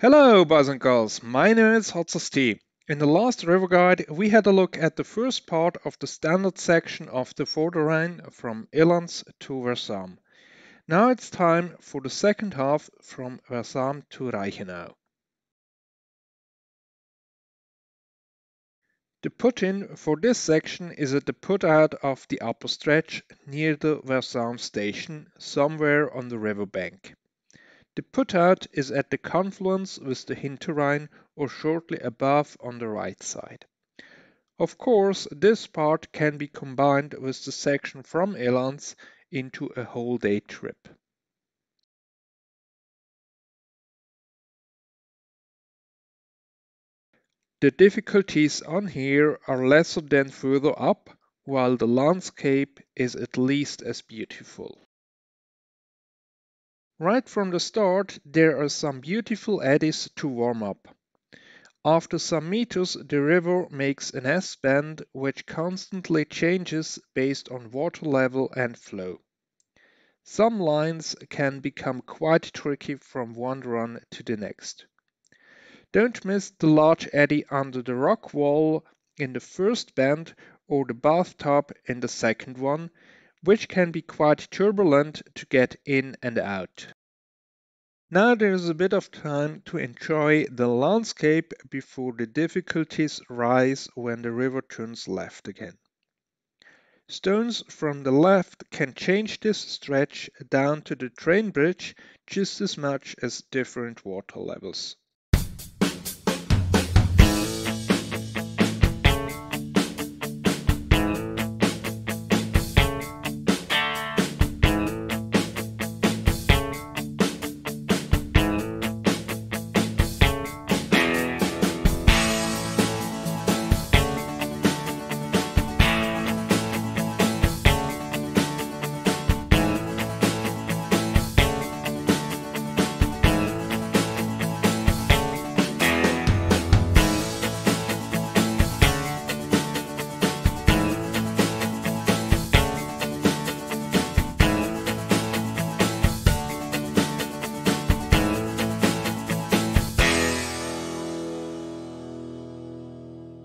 Hello boys and girls, my name is Hotzers In the last river guide we had a look at the first part of the standard section of the Vorderrhein from Illanz to Versam. Now it's time for the second half from Versam to Reichenau. The put-in for this section is at the put-out of the upper stretch near the Versam station, somewhere on the river bank. The put-out is at the confluence with the Hinterrhein or shortly above on the right side. Of course, this part can be combined with the section from Illanz into a whole day trip. The difficulties on here are lesser than further up, while the landscape is at least as beautiful. Right from the start there are some beautiful eddies to warm up. After some meters the river makes an S-bend which constantly changes based on water level and flow. Some lines can become quite tricky from one run to the next. Don't miss the large eddy under the rock wall in the first bend or the bathtub in the second one, which can be quite turbulent to get in and out. Now there is a bit of time to enjoy the landscape before the difficulties rise when the river turns left again. Stones from the left can change this stretch down to the train bridge just as much as different water levels.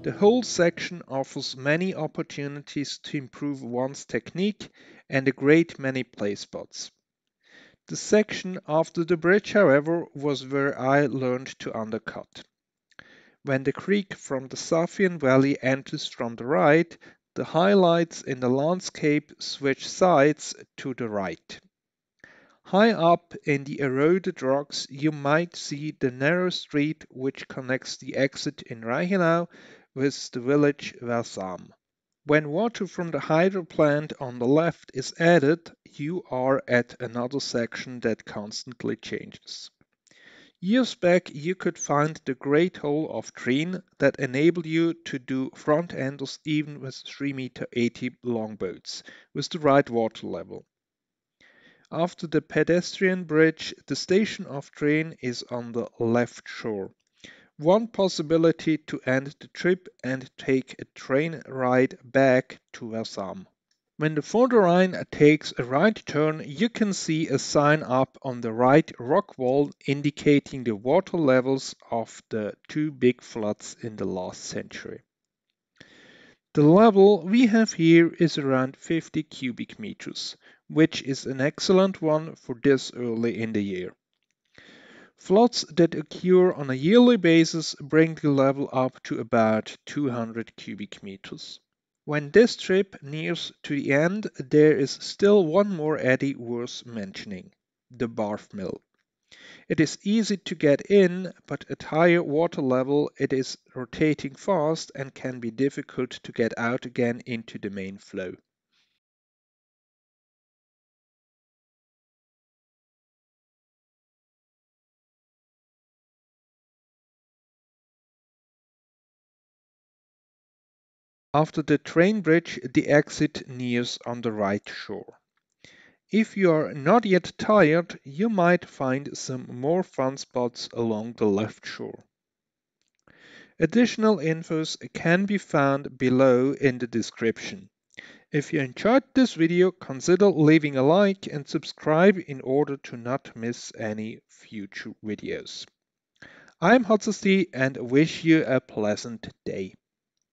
The whole section offers many opportunities to improve one's technique and a great many play spots. The section after the bridge, however, was where I learned to undercut. When the creek from the Safien Valley enters from the right, the highlights in the landscape switch sides to the right. High up in the eroded rocks you might see the narrow street which connects the exit in Reichenau with the village Versam. When water from the hydro plant on the left is added, you are at another section that constantly changes. Years back you could find the great hole of Trin that enabled you to do front enders even with 3 meter 80 long boats, with the right water level. After the pedestrian bridge, the station of Trin is on the left shore. One possibility to end the trip and take a train ride back to Versam. When the Vorderrhein takes a right turn, you can see a sign up on the right rock wall indicating the water levels of the two big floods in the last century. The level we have here is around 50 cubic meters, which is an excellent one for this early in the year. Floods that occur on a yearly basis bring the level up to about 200 cubic meters. When this trip nears to the end, there is still one more eddy worth mentioning, the Barf Mill. It is easy to get in, but at higher water level it is rotating fast and can be difficult to get out again into the main flow. After the train bridge, the exit nears on the right shore. If you are not yet tired, you might find some more fun spots along the left shore. Additional infos can be found below in the description. If you enjoyed this video, consider leaving a like and subscribe in order to not miss any future videos. I'm Hotzesti and wish you a pleasant day.